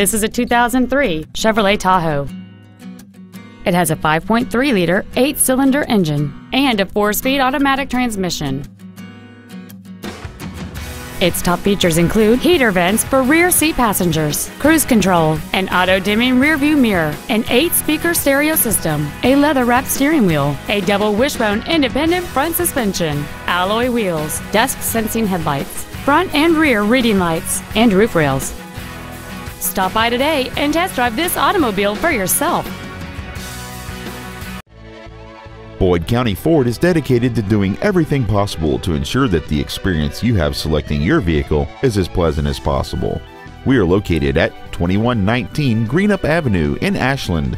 This is a 2003 Chevrolet Tahoe. It has a 5.3-liter, eight-cylinder engine and a four-speed automatic transmission. Its top features include heater vents for rear seat passengers, cruise control, an auto-dimming rearview mirror, an eight-speaker stereo system, a leather-wrapped steering wheel, a double wishbone independent front suspension, alloy wheels, dusk-sensing headlights, front and rear reading lights, and roof rails. Stop by today and test drive this automobile for yourself. Boyd County Ford is dedicated to doing everything possible to ensure that the experience you have selecting your vehicle is as pleasant as possible. We are located at 2119 Greenup Avenue in Ashland.